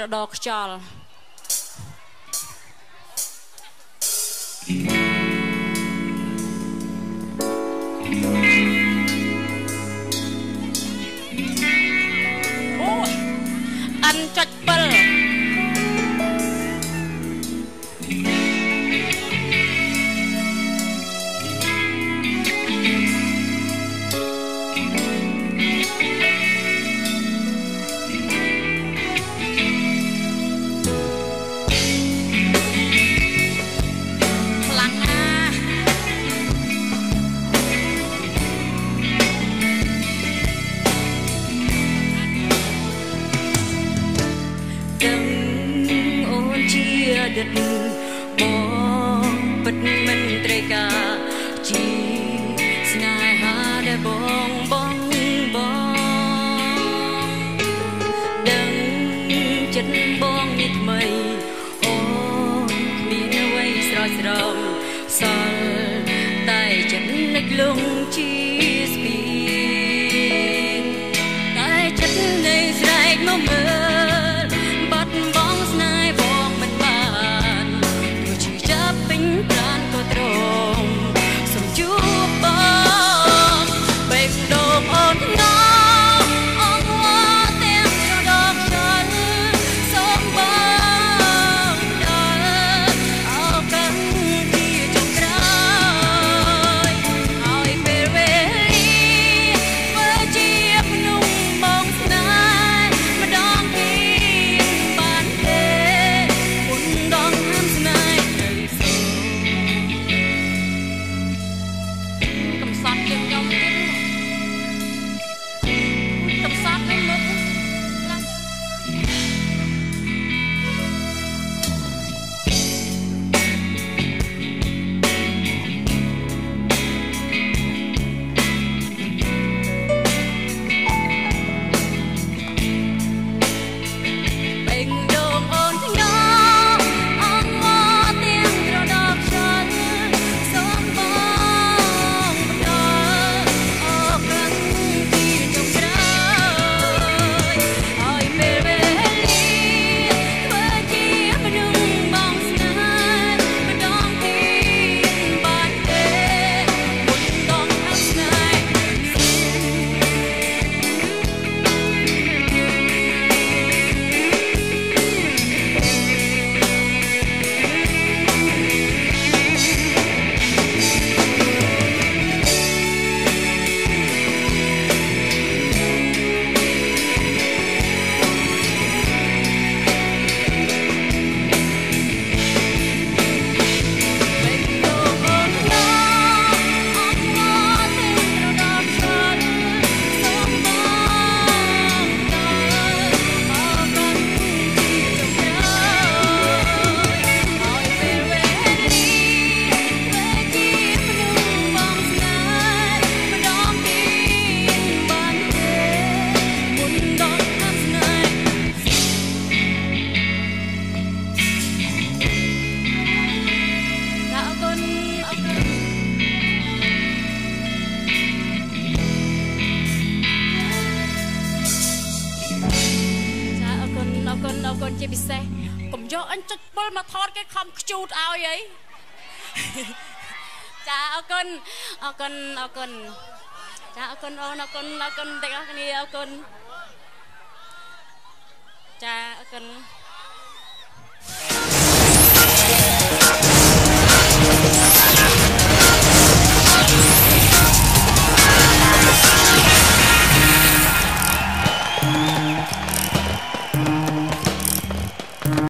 ត្រដខ្យល់អូអិនចុច ដិតបងពិតមិនត្រូវការជាស្នេហាដែលបងបងបងដឹងចិត្តបងនេះថ្មីអូនគ្មានអ្វីស្រោចស្រពសល់តែចិត្តនឹកលងជា ជាពិសេសកុំយកអញចុចពុលមកថតគេខំខ្ជូតឲ្យអីចាអរគុណអរគុណអរគុណចាអរគុណអូនអរគុណអរគុណទាំងអស់គ្នាអរគុណចាអរគុណ